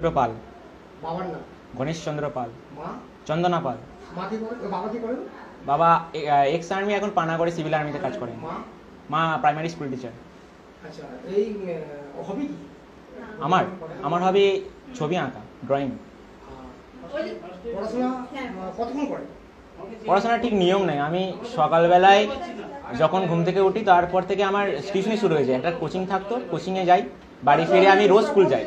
চন্দ্র পাল। বাবার নাম? গণেশ চন্দ্র পাল। মা? চন্দনা পাল। মা কি করেন বাবা কি করেন বাবা এক্স আর্মি এখন পানাগড়ে সিভিল আর্মিতে কাজ করেন মা? মা প্রাইমারি স্কুল টিচার। আচ্ছা এই হবি কি? আমার? আমার হবে ছবি আঁকা ড্রয়িং পড়াশোনা কতক্ষণ করে? পড়াশোনার ঠিক নিয়ম নেই। আমি সকালবেলায় যখন ঘুম থেকে উঠি তারপর থেকে আমার টিউশনি শুরু হয়ে যায়। একটা কোচিং থাকতো কোচিংয়ে যাই। বাড়ি ফিরে আমি রোজ স্কুল যাই।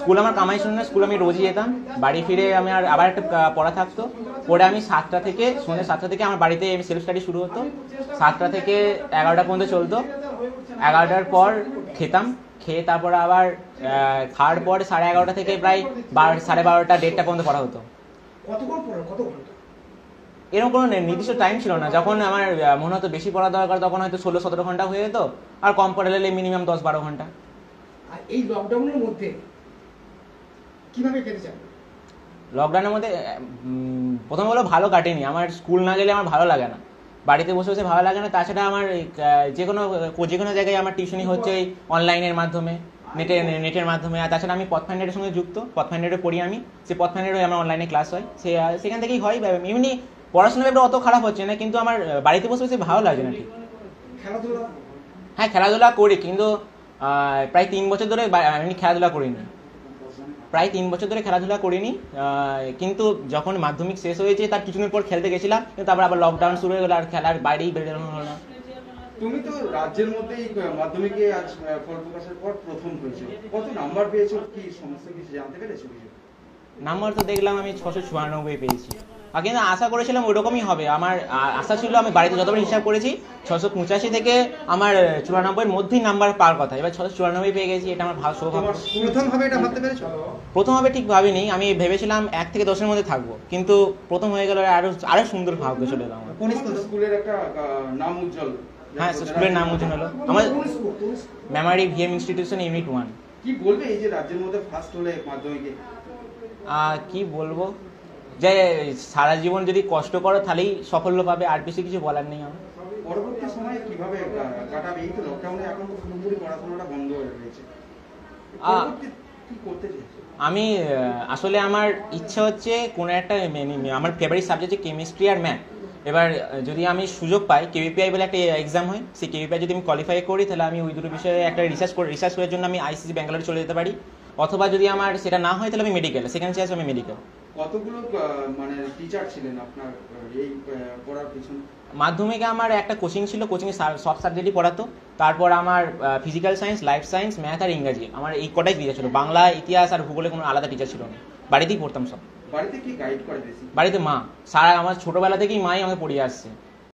স্কুল আমার কামাই শুনে না স্কুল আমি রোজই যেতাম। বাড়ি ফিরে আমি আর আবার একটা পড়া থাকতো। পরে আমি সাতটা থেকে সন্ধ্যে সাতটা থেকে আমার বাড়িতে সেলফ স্টাডি শুরু হতো। সাতটা থেকে এগারোটা পর্যন্ত চলতো। এগারোটার পর খেতাম। খেয়ে তারপর আবার খাওয়ার পর সাড়ে এগারোটা থেকে প্রায় বার সাড়ে বারোটা দেড়টা পর্যন্ত পড়া হতো। এরকম কোনো নির্দিষ্ট টাইম ছিল না। যখন আমার মনে হতো বেশি পড়া দরকার তখন হয়তো ষোলো সতেরো ঘণ্টা হয়ে যেত। আর কম পড়ালে মিনিমাম দশ বারো ঘণ্টা। আর এই লকডাউনের মধ্যে কীভাবে কেটেছেন লকডাউনের মধ্যে প্রথম হলো ভালো কাটেনি। আমার স্কুল না গেলে আমার ভালো লাগে না। বাড়িতে বসে বসে ভালো লাগে না। তাছাড়া আমার যে কোনো যে কোনো জায়গায় আমার টিউশনি হচ্ছে এই অনলাইনের মাধ্যমে নেটে নেটের মাধ্যমে। আর তাছাড়া আমি পথফাইন্ডারের সঙ্গে যুক্ত। পথফাইন্ডারে পড়ি আমি। সে পথফাইন্ডারে আমার অনলাইনে ক্লাস হয়। সে সেখান থেকেই হয়। এমনি পড়াশোনা ব্যাপারে অত খারাপ হচ্ছে না। কিন্তু আমার বাড়িতে বসে বসে ভালো লাগে না ঠিক। খেলাধুলা? হ্যাঁ খেলাধুলা করি। কিন্তু প্রায় তিন বছর ধরে আমি খেলাধুলা করিনি। প্রায় তিন বছর ধরে খেলাধুলা করিনি কিন্তু যখন মাধ্যমিক শেষ হয়েছে তার কিছুদিন পর খেলতে গেছিলাম কিন্তু তারপর আবার লকডাউন শুরু হয়ে গেলো আর খেলার বাইরেই বেরোনো হলো না। তুমি তো রাজ্যের মধ্যেই মাধ্যমিকে আজ ফল প্রকাশের পর প্রথম হয়েছে। কত নাম্বার পেয়েছ? কি কিছু জানতে পেরেছ নাম্বার তো দেখলাম আমি ছশো চুরানব্বই পেয়েছি। কিন্তু আশা করেছিলাম ওরকমই হবে। আমার আশা ছিল আমি বাড়িতে যতবার হিসাব করেছি ছশো পঁচাশি থেকে আমার চুরানব্বইয়ের মধ্যেই নাম্বার পাওয়ার কথা। এবার ছশো চুরানব্বই পেয়ে গেছি এটা আমার ভালো সৌভাগ্য। তোমার প্রথম ভাবে এটা ভাবতে পেরেছ? প্রথমভাবে ঠিক ভাবিনি আমি ভেবেছিলাম এক থেকে দশের মধ্যে থাকব। কিন্তু প্রথম হয়ে গেল আরও আরও সুন্দর ভাগ্য চলে এলো আমার। স্কুলের একটা নাম উজ্জ্বল। হ্যাঁ স্কুলের নাম উঠে হলো। আমার? Memory VM institution unit one কি বলবে এই যে রাজ্যের মধ্যে ফার্স্ট হলে মাধ্যমিকে? কি বলব? যে সারা জীবন যদি কষ্ট করো তাহলেই সাফল্য পাবে আর বেশি কিছু বলার নেই আমার। পরবর্তী সময়ে কীভাবে কাটাবে? এই তো লকডাউনে এখন তো পুরোপুরি পড়াশোনাটা বন্ধ হয়ে রয়েছে। আমি আসলে আমার ইচ্ছা হচ্ছে কোনো একটা আমার ফেভারিট সাবজেক্ট হচ্ছে কেমিস্ট্রি আর ম্যাথ এবার যদি আমি সুযোগ পাই কেভিপিআই বলে একটা এক্সাম হয় সেই কেভিপিআই যদি আমি কোয়ালিফাই করি তাহলে আমি ওই দুটো বিষয়ে একটা রিসার্চ করে রিসার্চ করার জন্য আমি আইসিসি ব্যাঙ্গালোরে চলে যেতে পারি। অথবা যদি আমার সেটা না হয় তাহলে আমি মেডিকেল সেকেন্ড চাইছে আমি মেডিকেল কতগুলো মানে টিচার ছিলেন আপনার এই পড়ার পিছনে? মাধ্যমিকে আমার একটা কোচিং ছিল কোচিংয়ে সব সাবজেক্টই পড়াতো। তারপর আমার physical science life science math আর ইংরাজি। আমার এই কটাই টিচার ছিল। বাংলা ইতিহাস আর ভূগোলে কোনো আলাদা টিচার ছিল না। বাড়িতেই পড়তাম সব। বাড়িতে কি গাইড করে বাড়িতে মা। সারা আমার ছোটবেলা থেকেই মাই আমাকে পড়িয়ে আসছে।